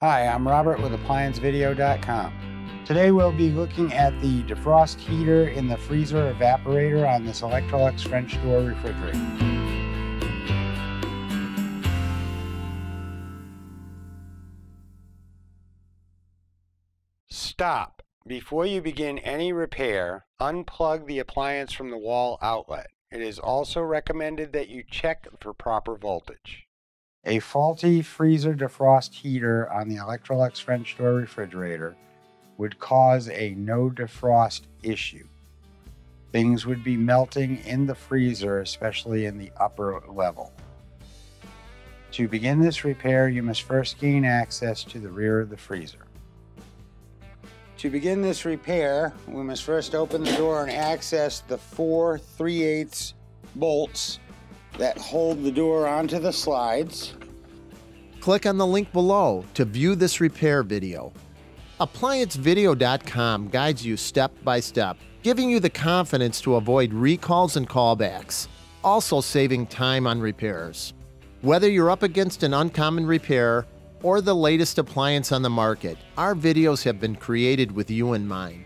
Hi, I'm Robert with ApplianceVideo.com. Today we'll be looking at the defrost heater in the freezer evaporator on this Electrolux French door refrigerator. Stop. Before you begin any repair, unplug the appliance from the wall outlet. It is also recommended that you check for proper voltage. A faulty freezer defrost heater on the Electrolux French door refrigerator would cause a no defrost issue. Things would be melting in the freezer, especially in the upper level. To begin this repair, you must first gain access to the rear of the freezer. To begin this repair, we must first open the door and access the four 3 8 bolts that hold the door onto the slides. Click on the link below to view this repair video. ApplianceVideo.com guides you step by step, giving you the confidence to avoid recalls and callbacks, also saving time on repairs. Whether you're up against an uncommon repair or the latest appliance on the market, our videos have been created with you in mind.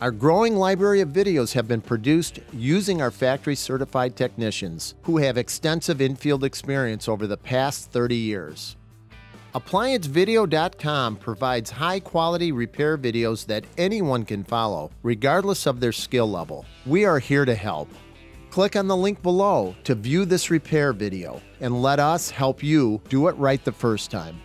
Our growing library of videos have been produced using our factory certified technicians who have extensive in-field experience over the past 30 years. ApplianceVideo.com provides high quality repair videos that anyone can follow, regardless of their skill level. We are here to help. Click on the link below to view this repair video and let us help you do it right the first time.